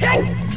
Hey!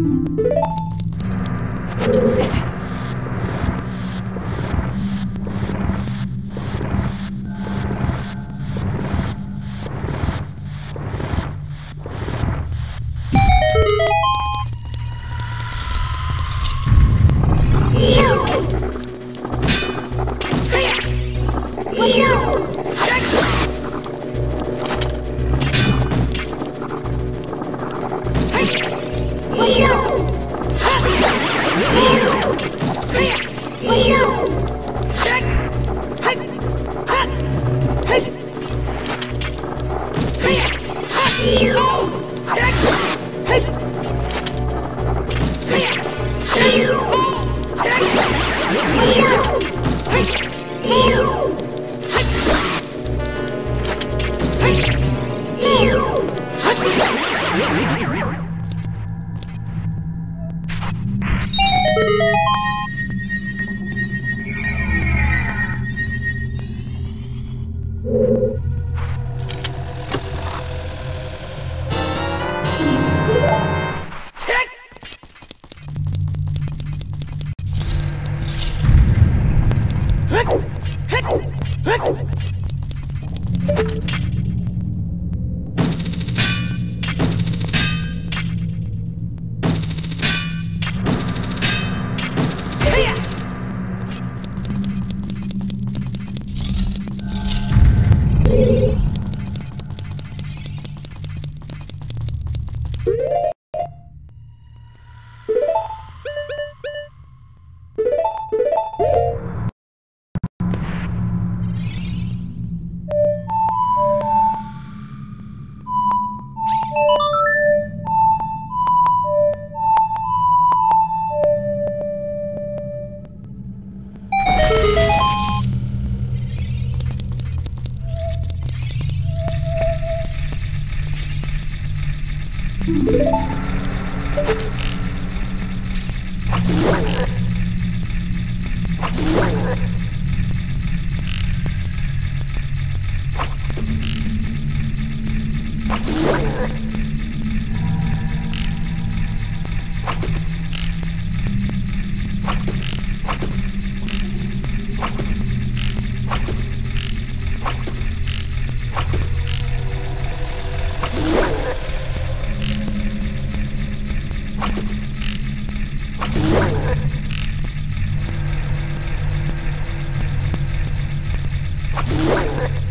you Woo! Thank you. Thank you.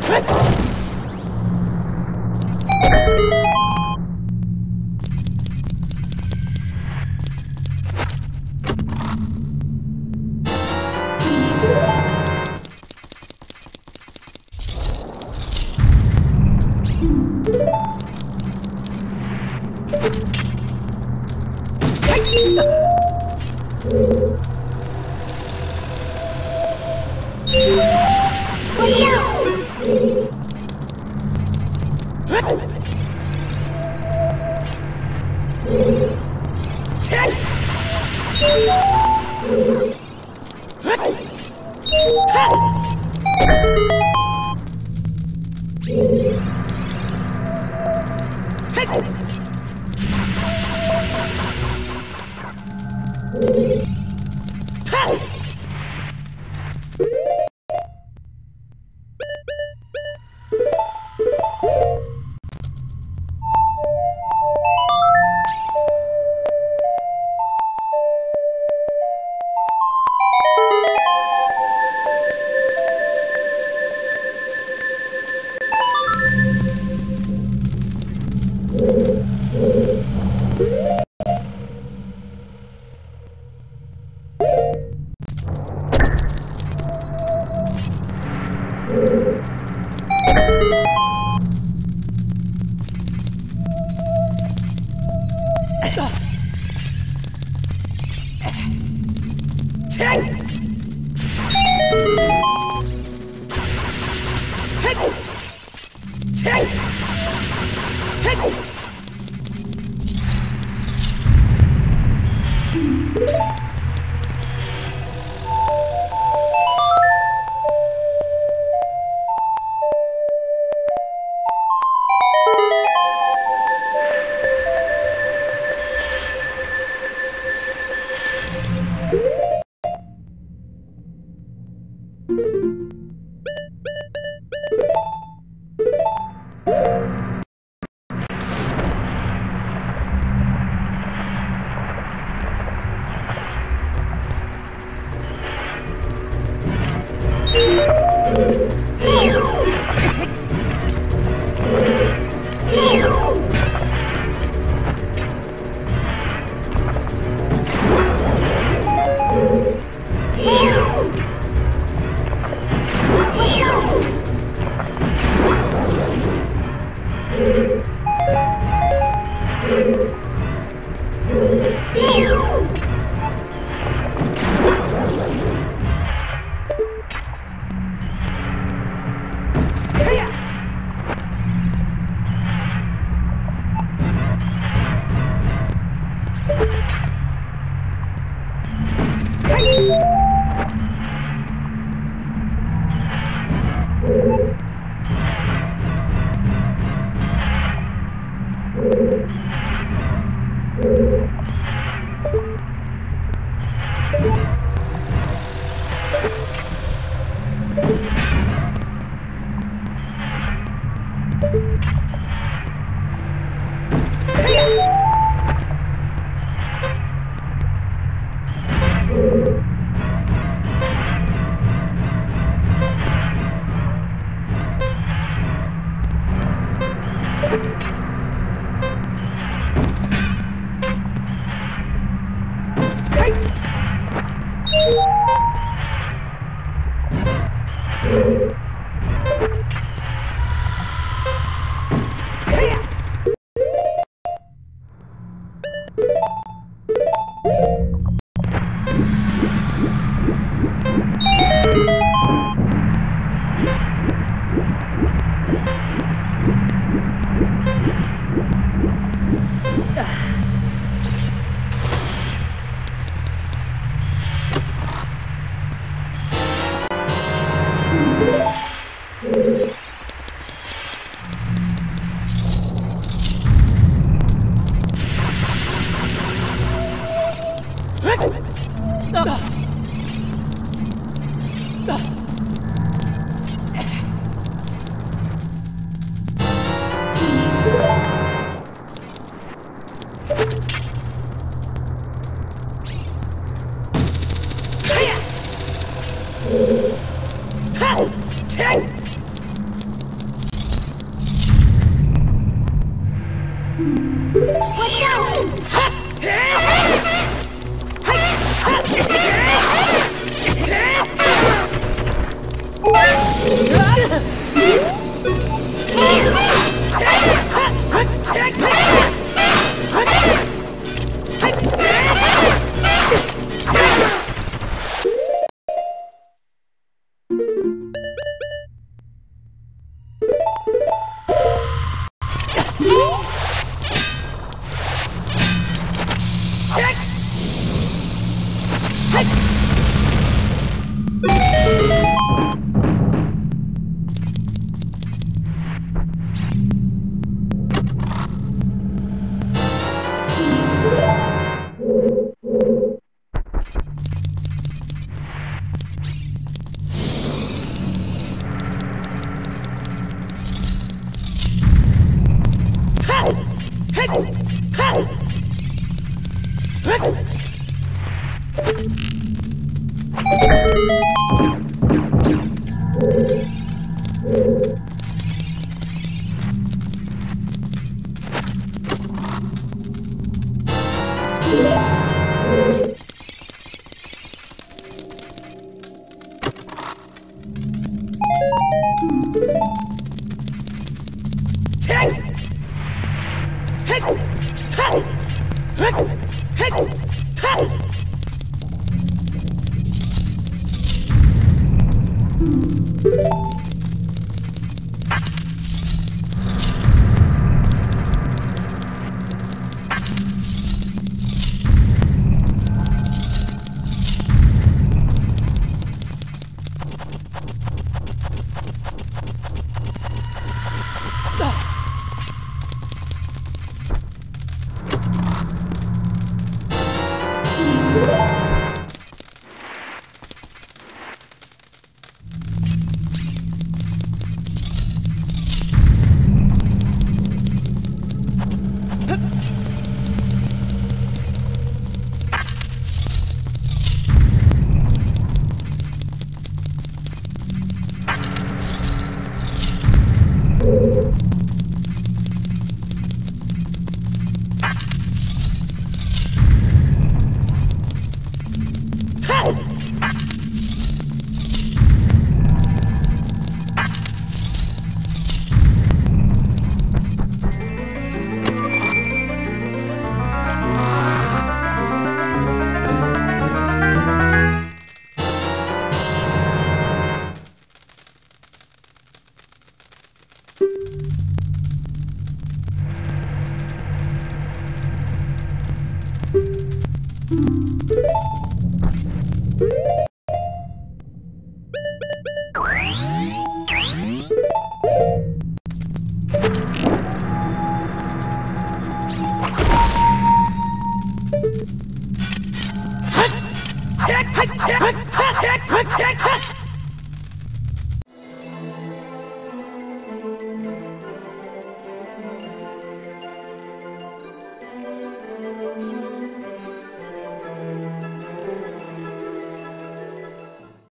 Huh? Yeah. Hit! 다